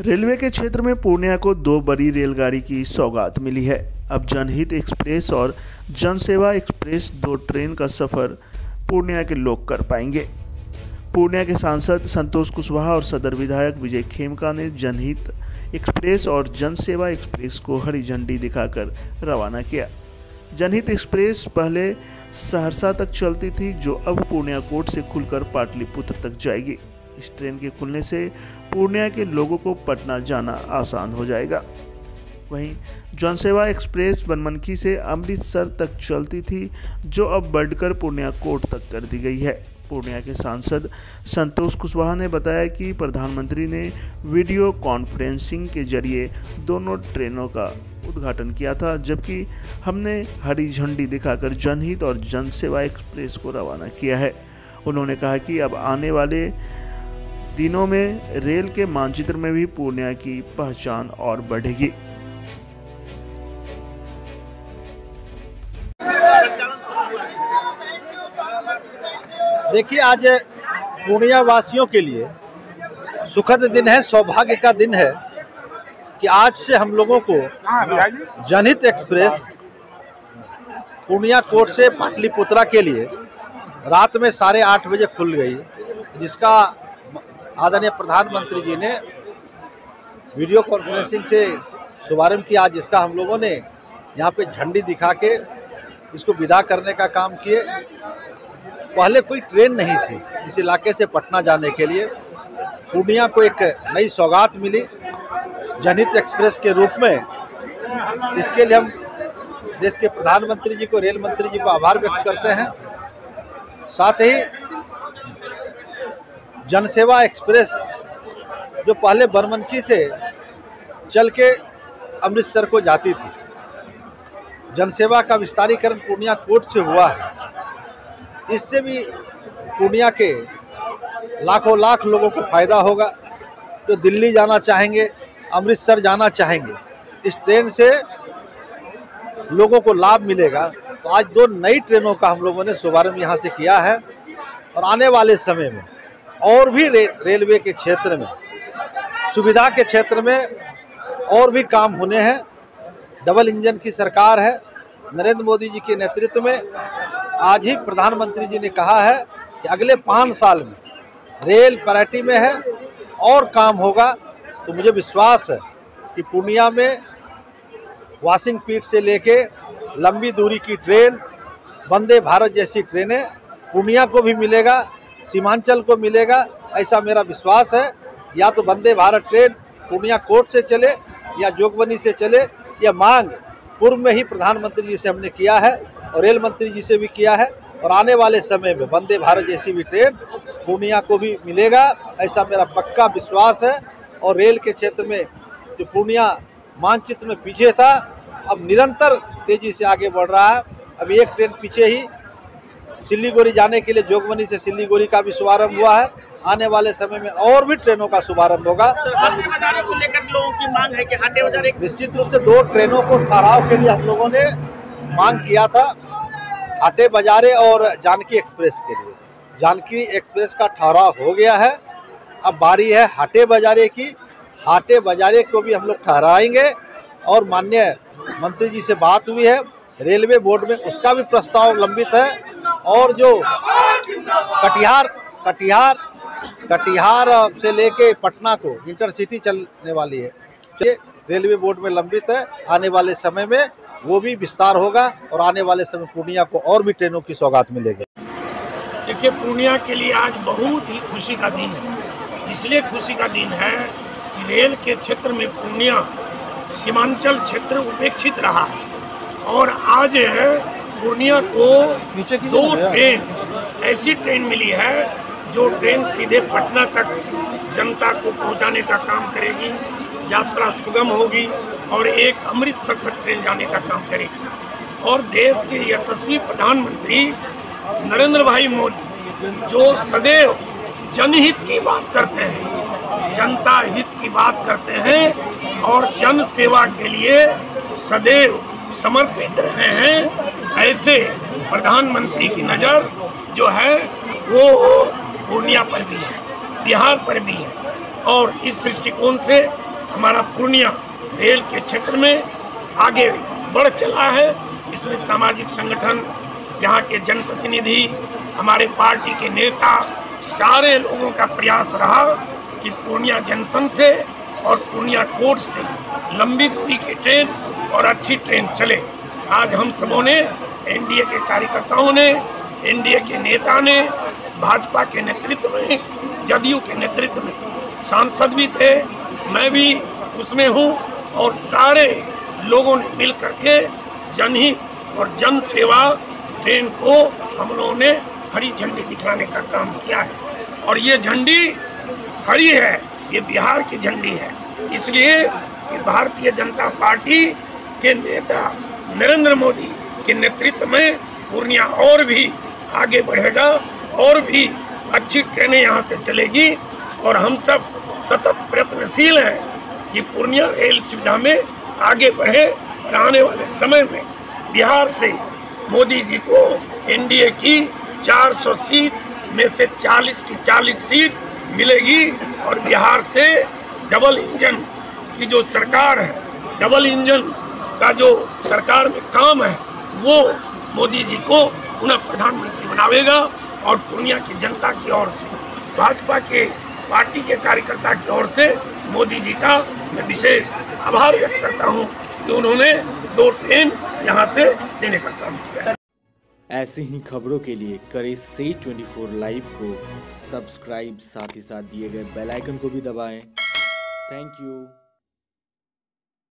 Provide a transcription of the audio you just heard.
Railway के क्षेत्र में पूर्णिया को दो बड़ी रेलगाड़ी की सौगात मिली है। अब जनहित एक्सप्रेस और जनसेवा एक्सप्रेस दो ट्रेन का सफ़र पूर्णिया के लोग कर पाएँगे। पूर्णिया के सांसद संतोष कुशवाहा और सदर विधायक विजय खेमका ने जनहित एक्सप्रेस और जनसेवा एक्सप्रेस को हरी झंडी दिखाकर रवाना किया। जनहित एक्सप्रेस पहले सहरसा तक चलती थी, जो अब पूर्णिया कोट से खुलकर पाटलिपुत्र तक जाएगी। इस ट्रेन के खुलने से पूर्णिया के लोगों को पटना जाना आसान हो जाएगा। वहीं जनसेवा एक्सप्रेस बनमनखी से अमृतसर तक चलती थी, जो अब बढ़कर पूर्णिया कोट तक कर दी गई है। पूर्णिया के सांसद संतोष कुशवाहा ने बताया कि प्रधानमंत्री ने वीडियो कॉन्फ्रेंसिंग के ज़रिए दोनों ट्रेनों का उद्घाटन किया था, जबकि हमने हरी झंडी दिखाकर जनहित और जनसेवा एक्सप्रेस को रवाना किया है। उन्होंने कहा कि अब आने वाले दिनों में रेल के मानचित्र में भी पूर्णिया की पहचान और बढ़ेगी। देखिए, आज पूर्णिया वासियों के लिए सुखद दिन है, सौभाग्य का दिन है कि आज से हम लोगों को जनहित एक्सप्रेस पूर्णिया कोर्ट से पाटलिपुत्रा के लिए रात में साढ़े आठ बजे खुल गई, जिसका आदरणीय प्रधानमंत्री जी ने वीडियो कॉन्फ्रेंसिंग से शुभारंभ किया। आज इसका हम लोगों ने यहाँ पे झंडी दिखा के इसको विदा करने का काम किए। पहले कोई ट्रेन नहीं थी इस इलाके से पटना जाने के लिए। पूर्णिया को एक नई सौगात मिली। जनहित एक्सप्रेस के रूप में इसके लिए हम देश के प्रधानमंत्री जी को, रेल मंत्री जी को आभार व्यक्त करते हैं। साथ ही जनसेवा एक्सप्रेस जो पहले बरमनखी से चल के अमृतसर को जाती थी। जनसेवा का विस्तारीकरण पूर्णिया कोर्ट से हुआ है। इससे भी पूर्णिया के लाखों लाख लोगों को फ़ायदा होगा। जो दिल्ली जाना चाहेंगे, अमृतसर जाना चाहेंगे, इस ट्रेन से लोगों को लाभ मिलेगा। तो आज दो नई ट्रेनों का हम लोगों ने शुभारंभ यहाँ से किया है और आने वाले समय में और भी रे, रेलवे के क्षेत्र में सुविधा के क्षेत्र में और भी काम होने हैं। डबल इंजन की सरकार है। नरेंद्र मोदी जी के नेतृत्व में आज ही प्रधानमंत्री जी ने कहा है कि अगले पाँच साल में रेल प्रायोरिटी में है और काम होगा। तो मुझे विश्वास है कि पूर्णिया में वाशिंग पीठ से लेके लंबी दूरी की ट्रेन वंदे भारत जैसी ट्रेनें पूर्णिया को भी मिलेगा। सीमांचल को मिलेगा, ऐसा मेरा विश्वास है। या तो वंदे भारत ट्रेन पूर्णिया कोर्ट से चले, या जोगबनी से चले, यह मांग पूर्व में ही प्रधानमंत्री जी से हमने किया है और रेल मंत्री जी से भी किया है। और आने वाले समय में वंदे भारत जैसी भी ट्रेन पूर्णिया को भी मिलेगा, ऐसा मेरा पक्का विश्वास है। और रेल के क्षेत्र में जो पूर्णिया मानचित्र में पीछे था, अब निरंतर तेज़ी से आगे बढ़ रहा है। अब एक ट्रेन पीछे ही सिल्लीगुड़ी जाने के लिए जोगबनी से सिल्लीगुड़ी का भी शुभारंभ हुआ है। आने वाले समय में और भी ट्रेनों का शुभारंभ होगा। निश्चित रूप से दो ट्रेनों को ठहराव के लिए हम लोगों ने मांग किया था हाटे बाजारे और जानकी एक्सप्रेस के लिए। जानकी एक्सप्रेस का ठहराव हो गया है। अब बारी है हाटे बाजारे की। हाटे बाजारे को भी हम लोग ठहराएँगे और माननीय मंत्री जी से बात हुई है। रेलवे बोर्ड में उसका भी प्रस्ताव लंबित है। और जो कटिहार कटिहार कटिहार से लेके पटना को इंटरसिटी चलने वाली है। ये रेलवे बोर्ड में लंबित है। आने वाले समय में वो भी विस्तार होगा और आने वाले समय पूर्णिया को और भी ट्रेनों की सौगात मिलेगी। देखिए, पूर्णिया के लिए आज बहुत ही खुशी का दिन है। इसलिए खुशी का दिन है कि रेल के क्षेत्र में पूर्णिया सीमांचल क्षेत्र उपेक्षित रहा है। और आज पूर्णिया को दो ट्रेन ऐसी ट्रेन मिली है जो ट्रेन सीधे पटना तक जनता को पहुँचाने का काम करेगी यात्रा सुगम होगी और एक अमृतसर तक ट्रेन जाने का काम करेगी। और देश के यशस्वी प्रधानमंत्री नरेंद्र भाई मोदी जो सदैव जनहित की बात करते हैं जनता हित की बात करते हैं और जन सेवा के लिए सदैव समर्पित रहे हैं ऐसे प्रधानमंत्री की नज़र जो है, वो पूर्णिया पर भी है, बिहार पर भी है। और इस दृष्टिकोण से हमारा पूर्णिया रेल के क्षेत्र में आगे बढ़ चला है। इसमें सामाजिक संगठन, यहाँ के जनप्रतिनिधि, हमारे पार्टी के नेता, सारे लोगों का प्रयास रहा कि पूर्णिया जंक्शन से और पूर्णिया कोर्ट से लंबी दूरी की ट्रेन और अच्छी ट्रेन चले। आज हम सबों ने एनडीए के कार्यकर्ताओं ने, एनडीए के नेता ने, भाजपा के नेतृत्व में, जदयू के नेतृत्व में, सांसद भी थे, मैं भी उसमें हूँ और सारे लोगों ने मिल करके जनहित और जन सेवा ट्रेन को हम लोगों ने हरी झंडी दिखाने का काम किया है। और ये झंडी हरी है, ये बिहार की झंडी है। इसलिए कि भारतीय जनता पार्टी के नेता नरेंद्र मोदी के नेतृत्व में पूर्णिया और भी आगे बढ़ेगा और भी अच्छी ट्रेनें यहाँ से चलेगी। और हम सब सतत प्रयत्नशील हैं कि पूर्णिया रेल सुविधा में आगे बढ़े और आने वाले समय में बिहार से मोदी जी को एनडीए की 400 सीट में से 40 की 40 सीट मिलेगी और बिहार से डबल इंजन की जो सरकार है, डबल इंजन का जो सरकार में काम है वो मोदी जी को पुनः प्रधानमंत्री बनावेगा और पूर्णिया की जनता की ओर से, भाजपा के पार्टी के कार्यकर्ता की ओर से मोदी जी का मैं विशेष आभार व्यक्त करता हूँ कि उन्होंने दो ट्रेन यहाँ से देने का काम किया ऐसे ही खबरों के लिए करें से 24 लाइव को सब्सक्राइब साथ ही साथ दिए गए बेल आइकन को भी दबाएँ। Thank you